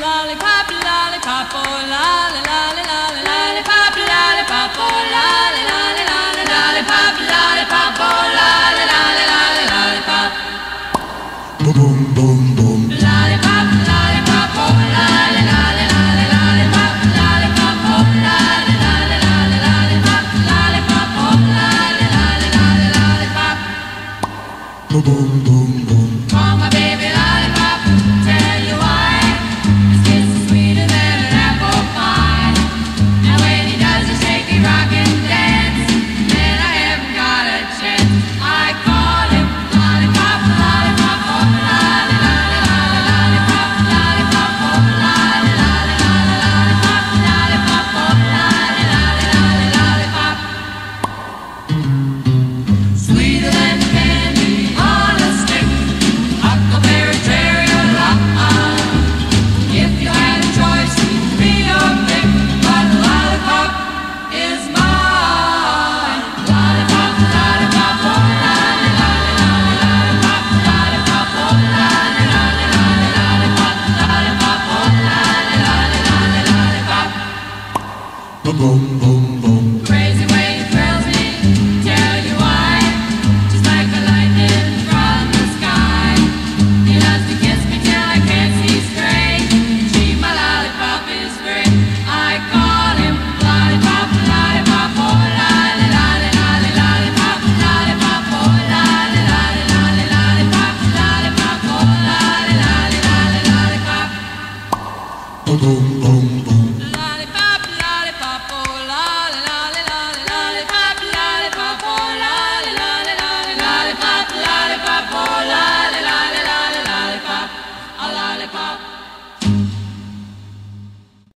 Lollipop, lollipop, oh lolly, lolly, lolly, lollipop, lollipop, oh lolly, lolly, lolly, lollipop, lollipop, oh lolly, lolly, lolly, lollipop. Boom, boom, boom. Lollipop, lollipop, oh lolly, lolly, lolly, lollipop, lollipop, oh lolly, lolly, lolly, lollipop, lollipop, oh lolly, lolly, lolly, lollipop. Boom, boom, boom. boom, boom, boom. Crazy way it thrills me, tell you why. Just like a lightning from the sky. He loves to kiss me till I can't see straight. She, my lollipop is great. I call him lollipop, lollipop, oh lolly, lolly, lolly, lollipop, lollipop, oh lolly, lolly, lolly, lollipop, lollipop, oh lolly, lolly, lollipop. Boom, boom, boom.